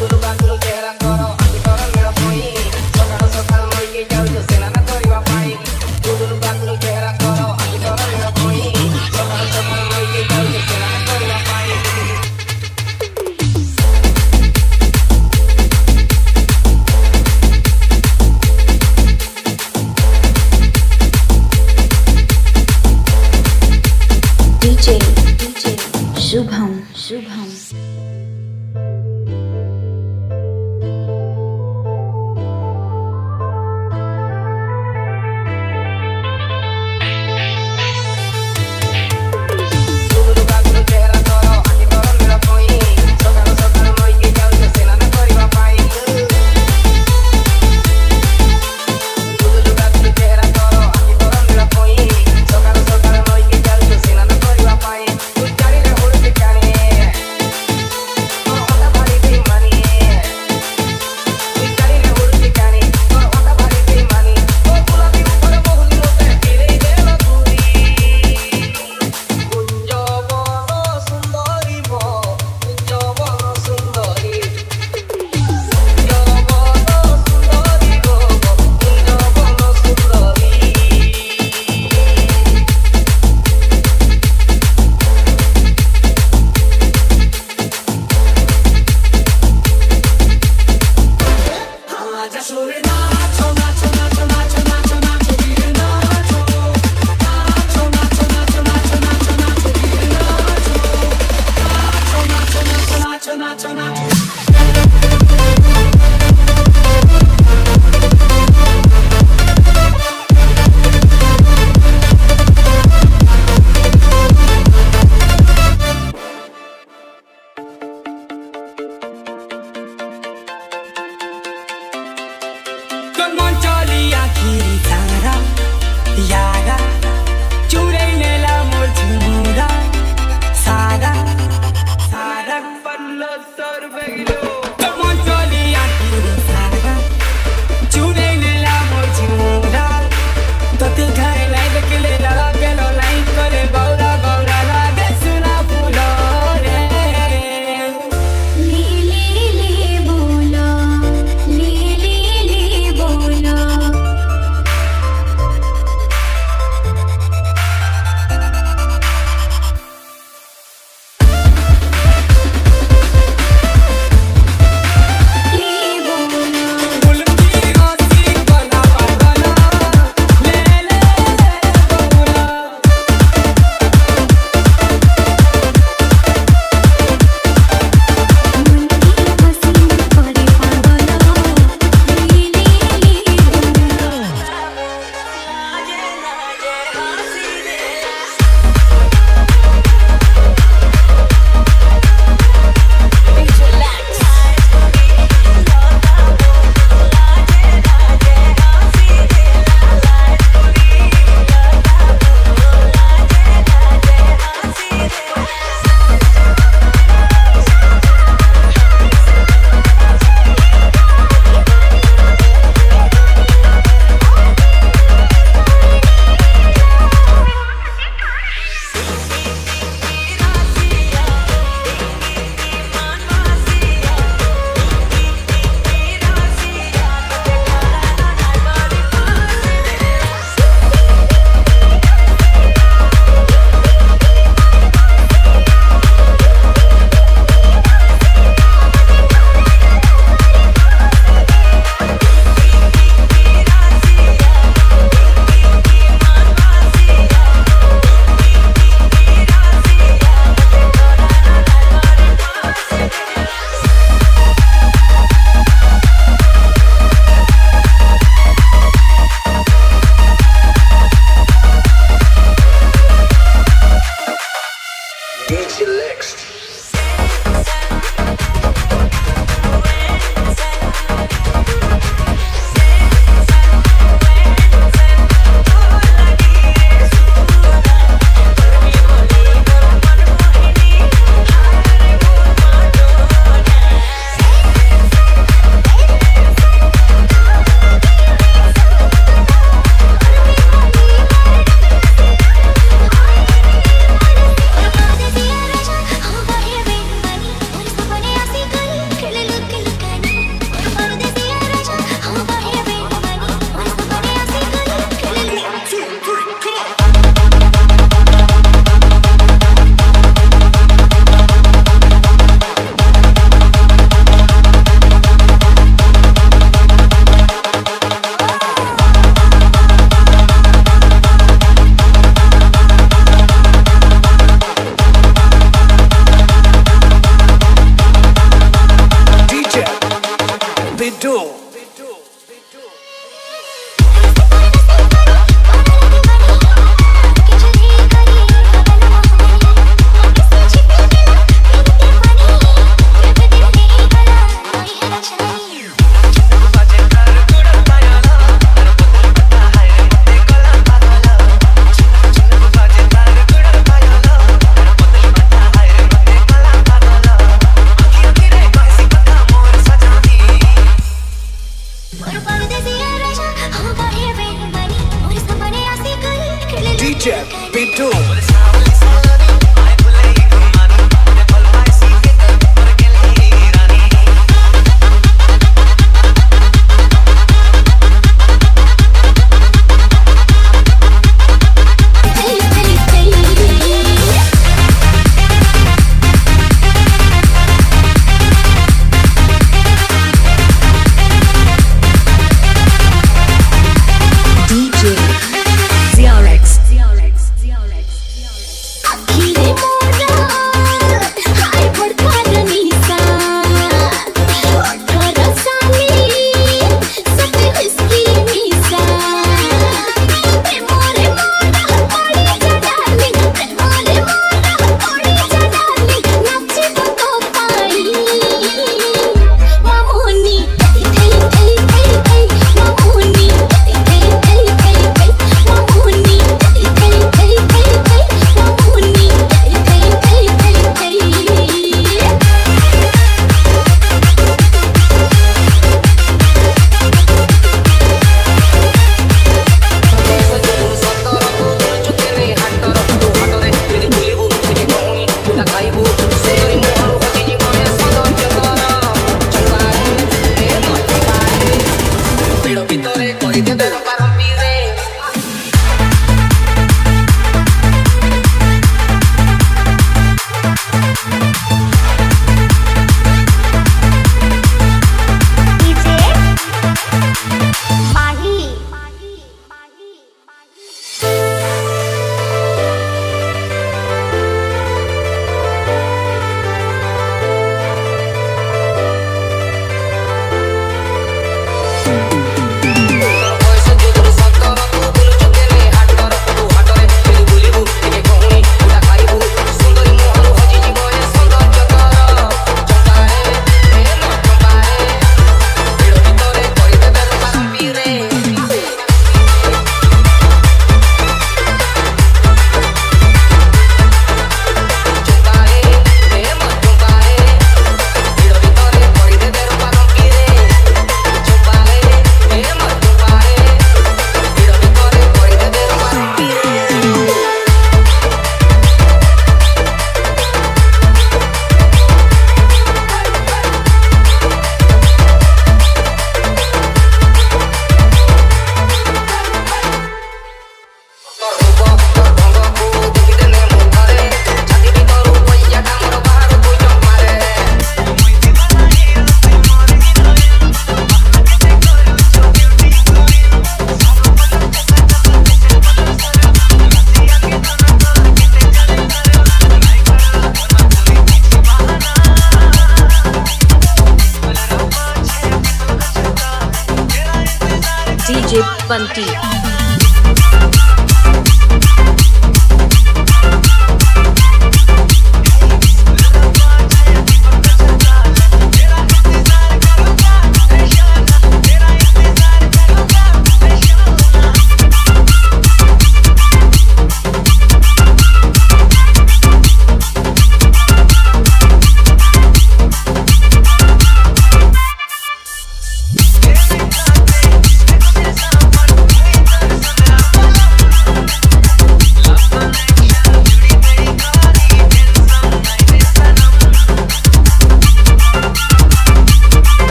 guru guru guru kerang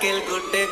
নারকেল গুড্ডে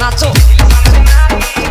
नाचो DJ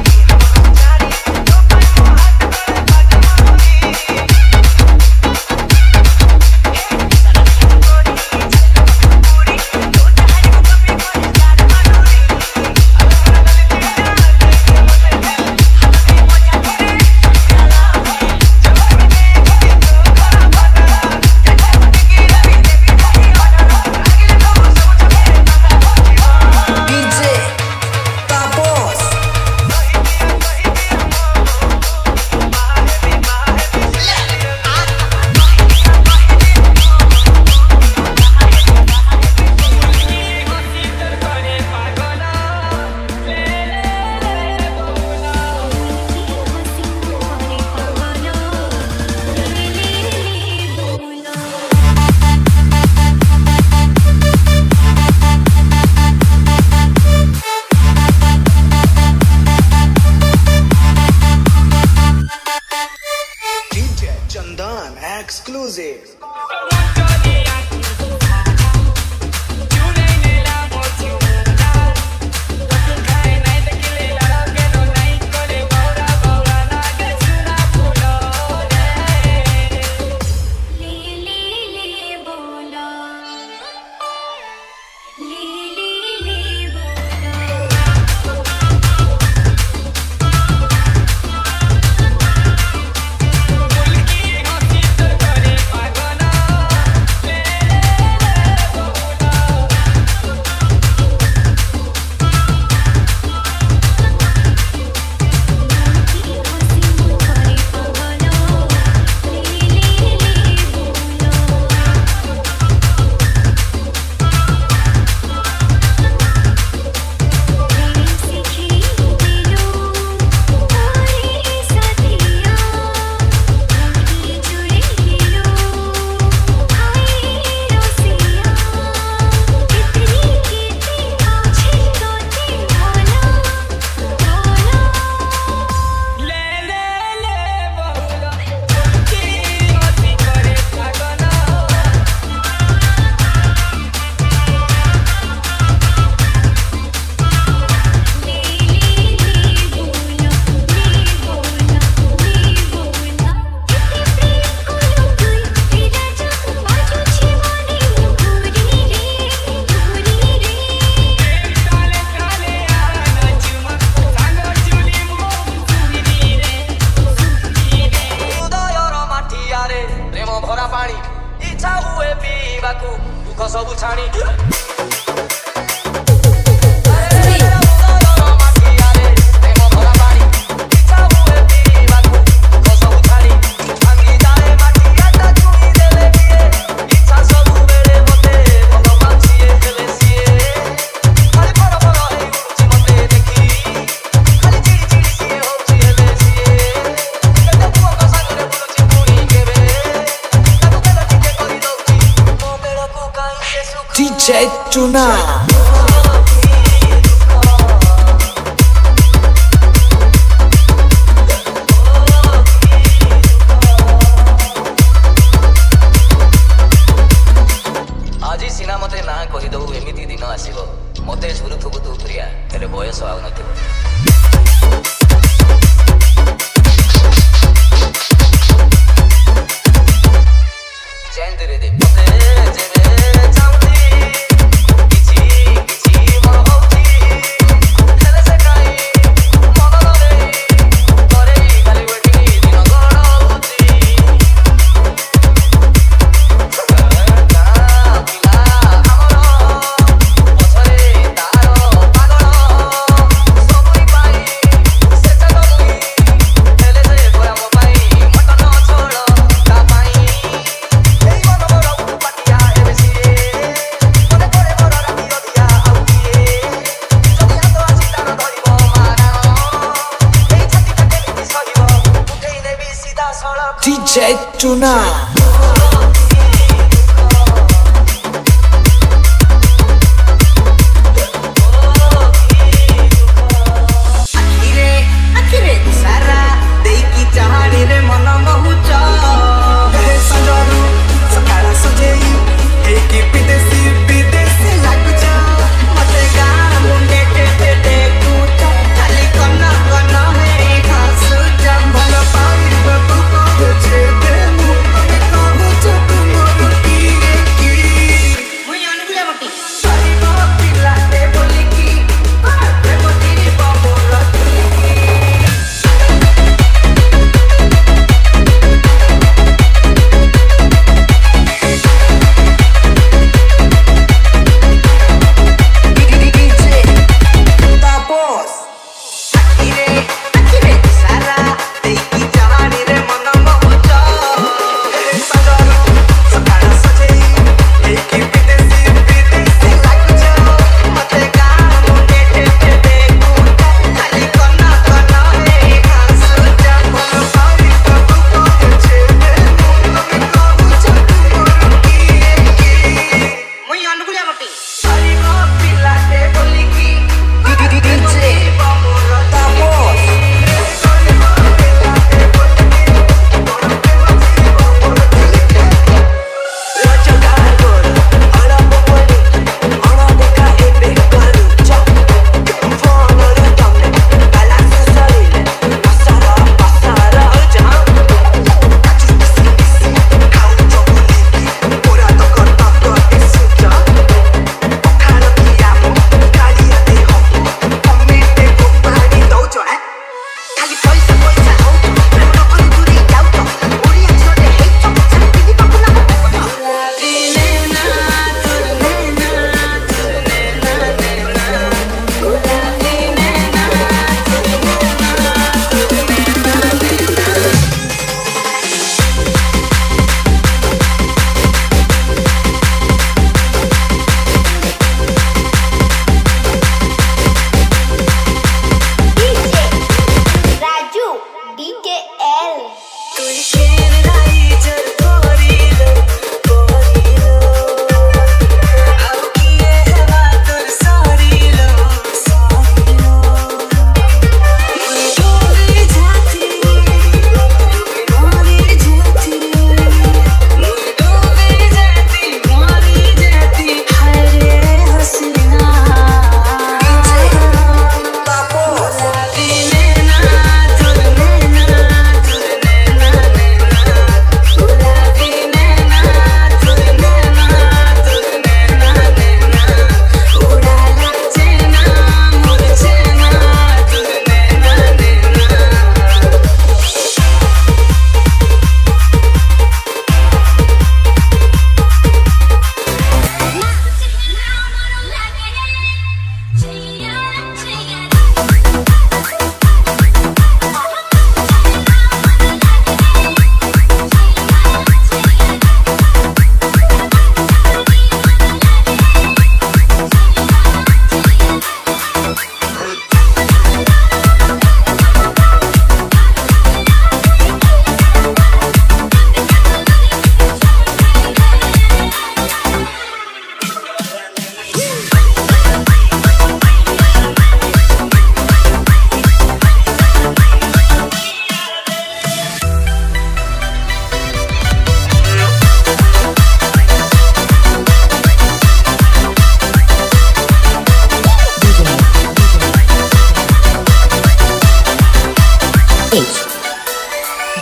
exclusive.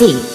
D